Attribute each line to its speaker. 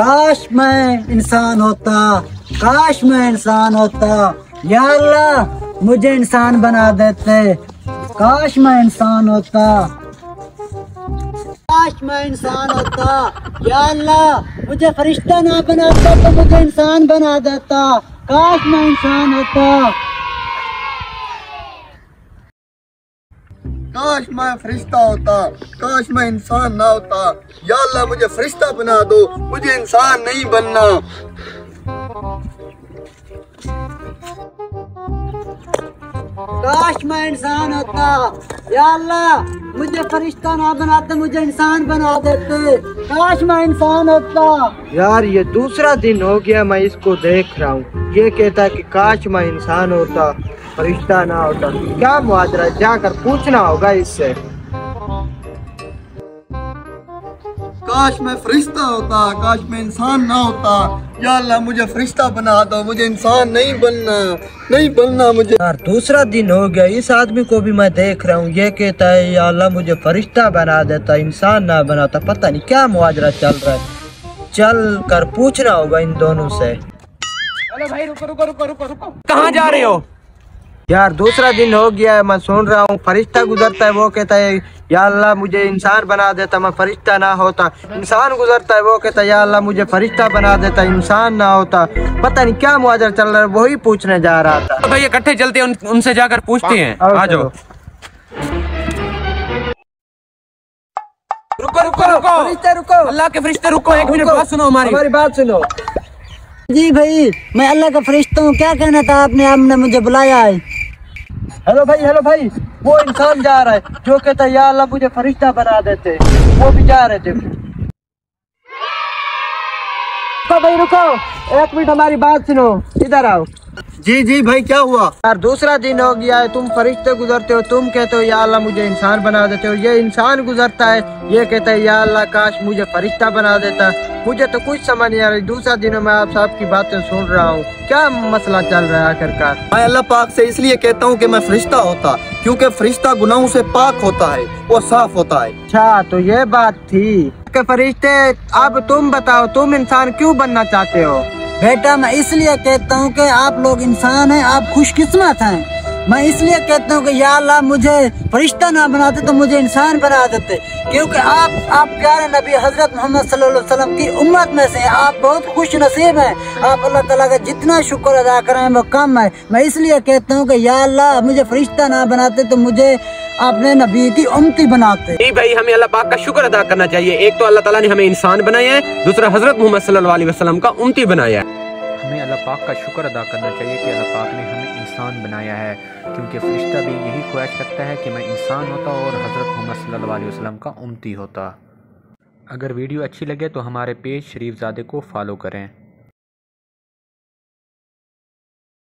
Speaker 1: काश मैं इंसान होता, काश मैं इंसान होता। या अल्लाह, मुझे इंसान बना देते। काश मैं इंसान होता। काश मैं इंसान होता। या अल्लाह, मुझे फरिश्ता ना बनाता तो मुझे इंसान बना देता। काश मैं इंसान होता।
Speaker 2: काश मैं फरिश्ता होता, काश मैं इंसान ना होता। या अल्लाह मुझे फरिश्ता बना दो, मुझे इंसान नहीं बनना।
Speaker 1: काश मैं इंसान होता। या अल्लाह मुझे फरिश्ता ना बनाते मुझे इंसान बना देते। काश मैं इंसान होता।
Speaker 3: यार ये दूसरा दिन हो गया मैं इसको देख रहा हूँ। ये कहता है कि काश मैं इंसान होता फरिश्ता ना होता। क्या मुआजरा है? जाकर पूछना होगा इससे।
Speaker 2: काश मैं फरिश्ता होता काश मैं इंसान ना होता। या अल्लाह मुझे फरिश्ता बना दो मुझे इंसान नहीं बनना नहीं बनना मुझे।
Speaker 3: यार दूसरा दिन हो गया इस आदमी को भी मैं देख रहा हूँ। ये कहता है या अल्लाह मुझे फरिश्ता बना देता इंसान ना बनाता। पता नहीं क्या मुआजरा चल रहा है। चल कर पूछना होगा इन दोनों से। भाई रुको रुको रुको रुको रुको।
Speaker 4: कहाँ जा रहे हो?
Speaker 3: यार दूसरा दिन हो गया है मैं सुन रहा हूँ फरिश्ता गुजरता है वो कहता है या अल्लाह मुझे इंसान बना देता मैं फरिश्ता ना होता। इंसान गुजरता है वो कहता है या अल्लाह मुझे फरिश्ता बना देता इंसान ना होता। पता नहीं क्या मुआजर चल रहा है वही पूछने जा रहा था।
Speaker 4: तो भाई इकट्ठे चलते हैं उन, उनसे जाकर पूछते हैं। आ जाओ। रुको रुको रुको।
Speaker 3: फरिश्ते रुको।
Speaker 4: अल्लाह के फरिश्ते रुको एक मिनट बात सुनो हमारी।
Speaker 3: हमारी बात सुनो।
Speaker 1: जी भाई मैं अल्लाह का फरिश्ता हूँ क्या कहना था आपने? आपने मुझे बुलाया है।
Speaker 3: हेलो भाई हेलो भाई। वो इंसान जा रहा है जो कहता है अल्लाह मुझे फरिश्ता बना देते। वो भी जा रहे थे। रुको भाई रुको। एक मिनट हमारी बात सुनो। इधर आओ।
Speaker 2: जी जी भाई क्या हुआ?
Speaker 3: यार दूसरा दिन हो गया है तुम फरिश्ते गुजरते हो तुम कहते हो या अल्लाह मुझे इंसान बना देते हो। ये इंसान गुजरता है ये कहता है या अल्लाह काश मुझे फरिश्ता बना देता। मुझे तो कुछ समझ नहीं आ रही। दूसरा दिनों में आप साहब की बातें सुन रहा हूँ। क्या मसला चल रहा है आखिरकार?
Speaker 2: मैं अल्लाह पाक से इसलिए कहता हूँ कि मैं फरिश्ता होता क्योंकि फरिश्ता गुनाहों से पाक होता है वो साफ़ होता है।
Speaker 3: अच्छा तो ये बात थी। के फरिश्ते अब तुम बताओ तुम इंसान क्यों बनना चाहते हो?
Speaker 1: बेटा मैं इसलिए कहता हूँ कि आप लोग इंसान हैं आप खुशकिस्मत हैं। मैं इसलिए कहता हूँ कि या अल्लाह मुझे फरिश्ता ना बनाते तो मुझे इंसान बना देते। क्योंकि आप आप प्यारे नबी हज़रत मोहम्मद सल्लल्लाहु अलैहि वसल्लम की उम्मत में से आप बहुत खुश नसीब हैं। आप अल्लाह ताला का जितना शुक्र अदा करें, वो कम है। मैं इसलिए कहता हूँ कि या अल्लाह मुझे फरिश्ता ना बनाते तो मुझे अपने नबी की उम्मती बनाते।
Speaker 4: नहीं भाई, हमें अल्लाह पाक का शुक्र अदा करना चाहिए। एक तो अल्लाह ताला ने हमें इंसान बनाया है, दूसरा हज़रत मोहम्मद सल्लल्लाहु अलैहि वसल्लम का उम्मती बनाया है।
Speaker 5: अल्लाह पाक का शुक्र अदा करना चाहिए कि अल्लाह पाक ने हमें इंसान बनाया है। क्योंकि फरिश्ता भी यही ख्वाहिश रखता है कि मैं इंसान होता और हज़रत मोहम्मद सल्लल्लाहु अलैहि वसल्लम का उमती होता। अगर वीडियो अच्छी लगे तो हमारे पेज शरीफ ज़ादे को फॉलो करें।